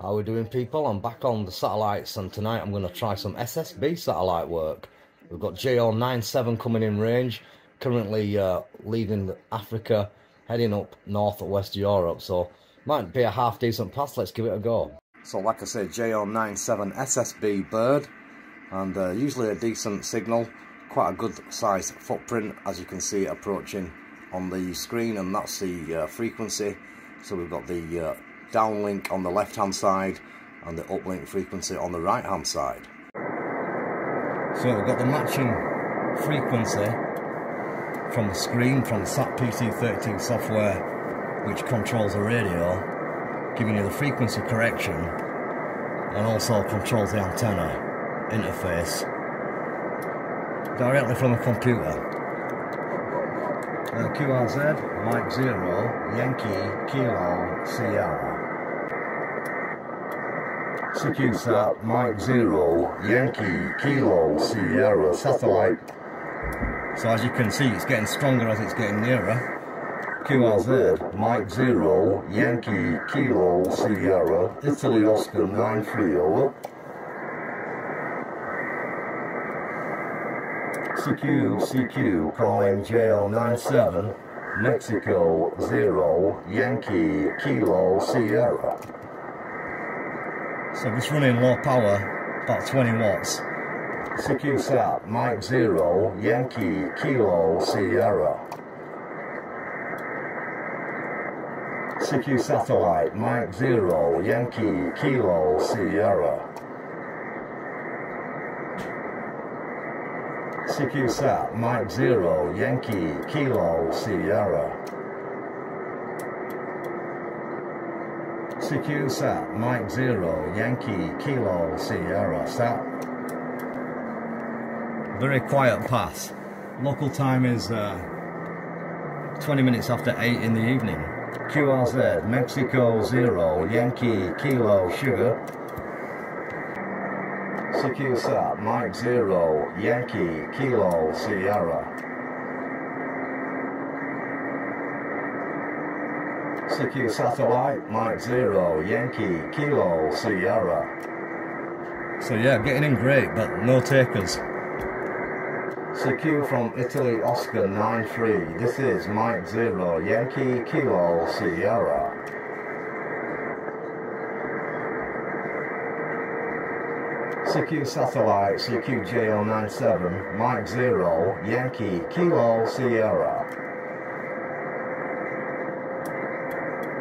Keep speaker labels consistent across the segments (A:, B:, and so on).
A: How we doing people? I'm back on the satellites and tonight I'm going to try some SSB satellite work. We've got JO97 coming in range, currently uh, leaving Africa, heading up north of West Europe, so might be a half decent pass, let's give it a go. So like I said, JO97 SSB bird, and uh, usually a decent signal, quite a good size footprint as you can see approaching on the screen and that's the uh, frequency. So we've got the uh, downlink on the left hand side and the uplink frequency on the right hand side. So we've got the matching frequency from the screen from the SAT PC13 software which controls the radio giving you the frequency correction and also controls the antenna interface directly from the computer. Uh, QRZ, Mike Zero, Yankee, Kilo, Sierra. CQSat, Mike Zero, Yankee, Kilo, Sierra, satellite. So as you can see, it's getting stronger as it's getting nearer. QRZ, Mike Zero, Yankee, Kilo, Sierra, Italy Oscar 93, CQ, CQ, calling JO97, Mexico 0, Yankee, Kilo, Sierra. So just running low power, about 20 watts. CQ sat, Mike 0, Yankee, Kilo, Sierra. CQ satellite, Mike 0, Yankee, Kilo, Sierra. CQ sat, Mike 0, Yankee, Kilo, Sierra. CQ sat, Mike 0, Yankee, Kilo, Sierra, sat. Very quiet pass. Local time is uh, 20 minutes after 8 in the evening. QRZ, Mexico 0, Yankee, Kilo, Sugar. Sat, Mike 0, Yankee, Kilo, Sierra. CQ satellite, Mike 0, Yankee, Kilo, Sierra. So yeah, getting in great, but no takers. CQ from Italy, Oscar 93. This is Mike 0, Yankee, Kilo, Sierra. CQ satellite, CQ JO97, Mike 0, Yankee, Kilo, Sierra.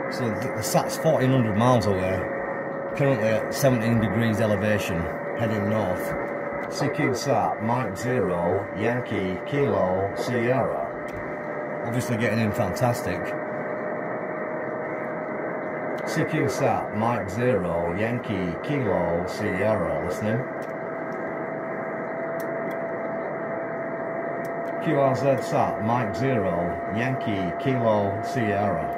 A: So the SAT's 1400 miles away, currently at 17 degrees elevation, heading north. CQ SAT, Mike 0, Yankee, Kilo, Sierra. Obviously getting in fantastic. CQ SAT, Mike 0, Yankee, Kilo, Sierra, listening. QRZ SAT, Mike 0, Yankee, Kilo, Sierra.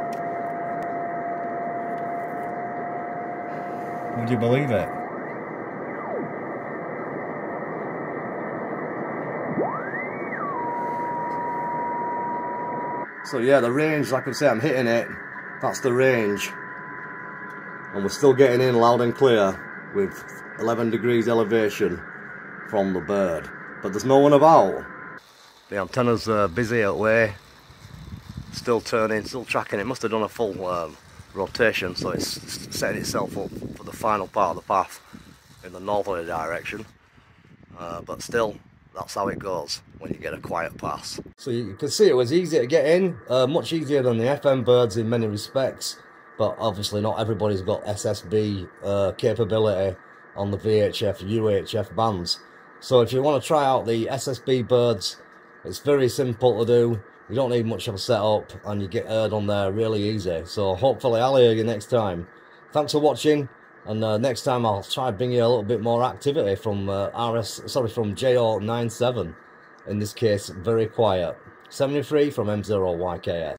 A: Would you believe it? So yeah, the range, like I say, I'm hitting it. That's the range. And we're still getting in loud and clear with 11 degrees elevation from the bird. But there's no one about. The antenna's uh, busy at way. Still turning, still tracking. It must have done a full um, rotation, so it's setting itself up for the final part of the path in the northerly direction. Uh, but still, that's how it goes when you get a quiet pass. So you can see it was easy to get in, uh, much easier than the FM birds in many respects, but obviously not everybody's got SSB uh, capability on the VHF, UHF bands. So if you want to try out the SSB birds, it's very simple to do. You don't need much of a setup and you get heard on there really easy. So hopefully I'll hear you next time. Thanks for watching. And uh, next time I'll try to bring you a little bit more activity from uh, RS, sorry, from JO97. In this case, very quiet. 73 from M0YKS.